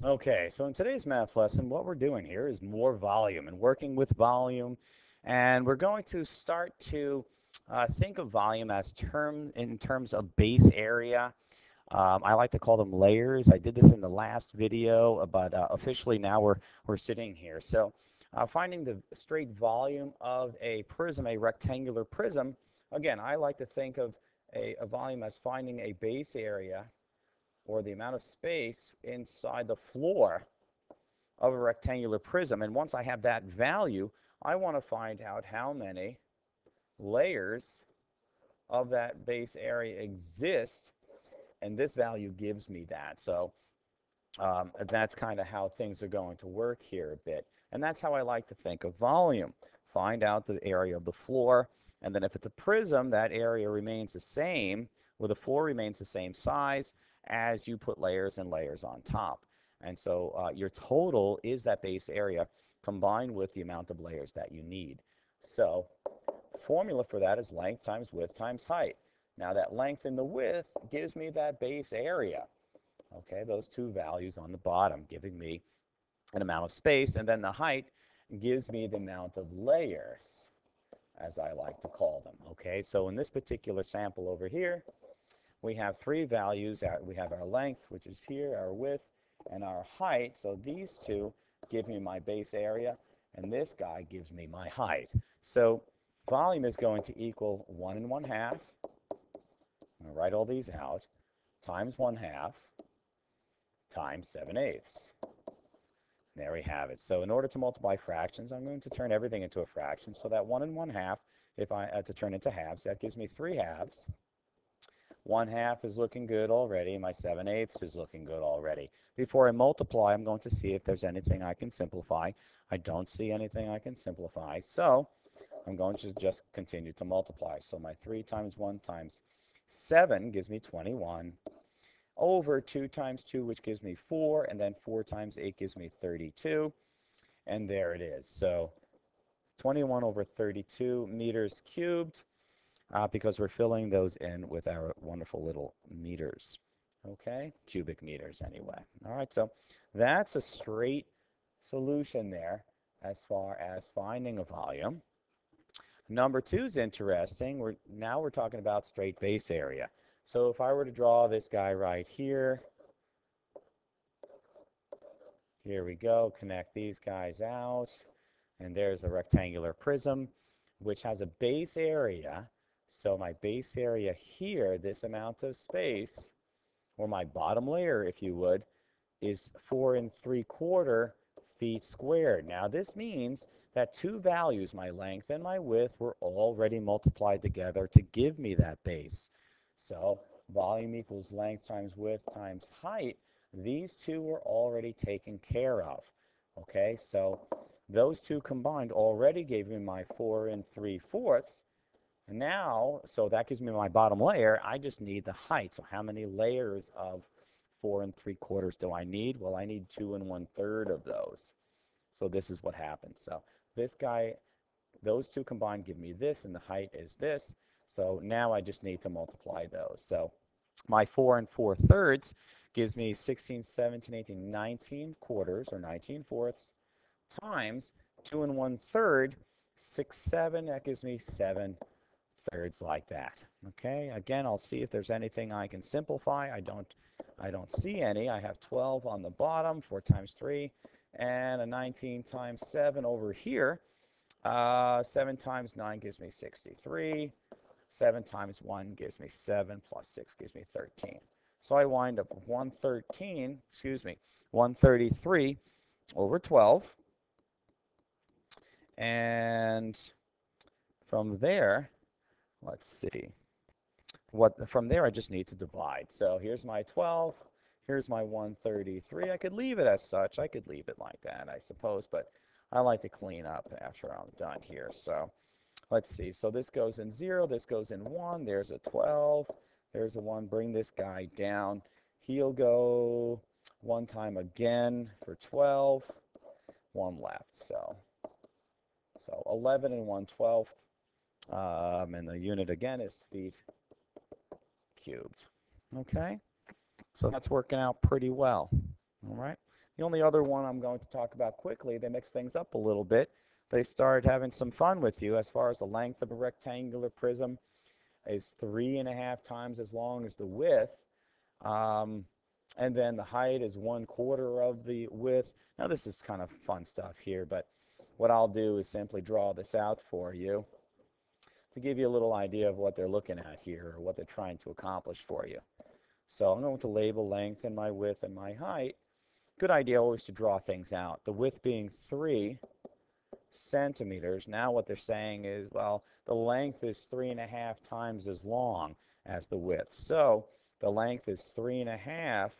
Okay, so in today's math lesson, what we're doing here is more volume and working with volume. And we're going to start to uh, think of volume as term in terms of base area. Um, I like to call them layers. I did this in the last video, but uh, officially now we're, we're sitting here. So uh, finding the straight volume of a prism, a rectangular prism, again, I like to think of a, a volume as finding a base area or the amount of space inside the floor of a rectangular prism. And once I have that value, I want to find out how many layers of that base area exist. And this value gives me that. So um, that's kind of how things are going to work here a bit. And that's how I like to think of volume. Find out the area of the floor. And then if it's a prism, that area remains the same, where the floor remains the same size as you put layers and layers on top. And so uh, your total is that base area combined with the amount of layers that you need. So formula for that is length times width times height. Now that length and the width gives me that base area. Okay, those two values on the bottom giving me an amount of space, and then the height gives me the amount of layers, as I like to call them. Okay, so in this particular sample over here, we have three values. We have our length, which is here, our width, and our height. So these two give me my base area, and this guy gives me my height. So volume is going to equal 1 and 1 half. I'm going to write all these out. Times 1 half times 7 eighths. There we have it. So in order to multiply fractions, I'm going to turn everything into a fraction. So that 1 and 1 half, if I uh, to turn into halves, that gives me 3 halves. One half is looking good already. My 7 eighths is looking good already. Before I multiply, I'm going to see if there's anything I can simplify. I don't see anything I can simplify. So I'm going to just continue to multiply. So my 3 times 1 times 7 gives me 21 over 2 times 2, which gives me 4, and then 4 times 8 gives me 32. And there it is. So 21 over 32 meters cubed uh, because we're filling those in with our wonderful little meters. Okay, cubic meters anyway. All right, so that's a straight solution there as far as finding a volume. Number two is interesting. We're, now we're talking about straight base area. So if I were to draw this guy right here, here we go, connect these guys out, and there's a rectangular prism, which has a base area so my base area here, this amount of space, or my bottom layer, if you would, is four and three quarter feet squared. Now this means that two values, my length and my width, were already multiplied together to give me that base. So volume equals length times width times height. These two were already taken care of. Okay, so those two combined already gave me my four and three fourths. And now, so that gives me my bottom layer. I just need the height. So how many layers of four and three quarters do I need? Well, I need two and one third of those. So this is what happens. So this guy, those two combined give me this, and the height is this. So now I just need to multiply those. So my four and four thirds gives me 16, 17, 18, 19 quarters, or 19 fourths, times two and one third, six, seven, that gives me seven thirds like that. Okay, again, I'll see if there's anything I can simplify. I don't, I don't see any. I have 12 on the bottom, 4 times 3, and a 19 times 7 over here. Uh, 7 times 9 gives me 63. 7 times 1 gives me 7, plus 6 gives me 13. So I wind up with 113, excuse me, 133 over 12. And from there, let's see. What From there, I just need to divide. So here's my 12. Here's my 133. I could leave it as such. I could leave it like that, I suppose, but I like to clean up after I'm done here. So let's see. So this goes in 0. This goes in 1. There's a 12. There's a 1. Bring this guy down. He'll go one time again for 12. One left. So, so 11 and 1 12th. Um, and the unit again is feet cubed. Okay, so that's working out pretty well. All right, The only other one I'm going to talk about quickly, they mix things up a little bit. They start having some fun with you as far as the length of a rectangular prism is three and a half times as long as the width. Um, and then the height is one quarter of the width. Now this is kind of fun stuff here, but what I'll do is simply draw this out for you to give you a little idea of what they're looking at here or what they're trying to accomplish for you. So I'm going to label length and my width and my height. Good idea always to draw things out. The width being 3 centimeters. Now what they're saying is, well, the length is 3 and a half times as long as the width. So the length is 3 and a half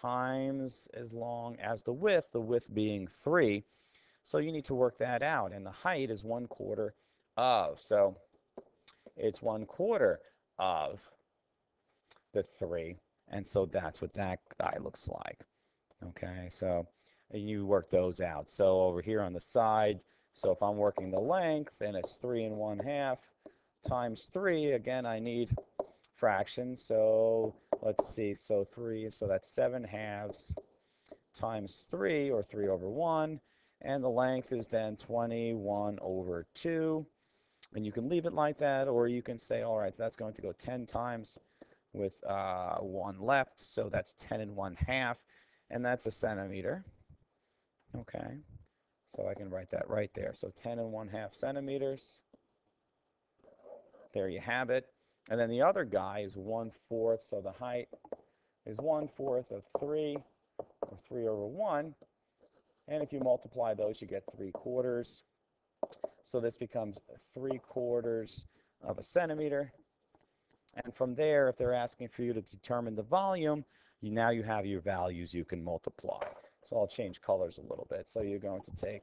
times as long as the width, the width being 3. So you need to work that out. And the height is 1 quarter of. So it's 1 quarter of the 3. And so that's what that guy looks like. Okay, so you work those out. So over here on the side, so if I'm working the length, and it's 3 and 1 half times 3, again, I need fractions. So let's see, so 3, so that's 7 halves times 3, or 3 over 1. And the length is then 21 over 2. And you can leave it like that, or you can say, all right, that's going to go 10 times with uh, 1 left. So that's 10 and 1 half and that's a centimeter. Okay, so I can write that right there. So 10 and 1 half centimeters. There you have it. And then the other guy is 1 fourth, so the height is 1 fourth of 3, or 3 over 1. And if you multiply those, you get 3 quarters. So this becomes 3 quarters of a centimeter. And from there, if they're asking for you to determine the volume, you, now you have your values you can multiply. So I'll change colors a little bit. So you're going to take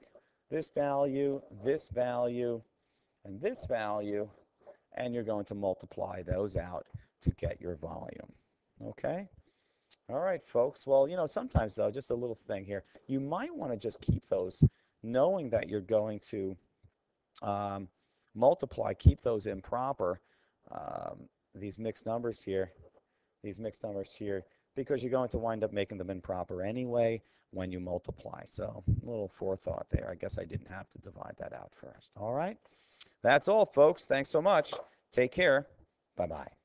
this value, this value, and this value, and you're going to multiply those out to get your volume. Okay? All right, folks. Well, you know, sometimes, though, just a little thing here. You might want to just keep those, knowing that you're going to um, multiply, keep those improper, um, these mixed numbers here, these mixed numbers here, because you're going to wind up making them improper anyway when you multiply. So a little forethought there. I guess I didn't have to divide that out first. All right. That's all, folks. Thanks so much. Take care. Bye-bye.